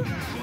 Yeah.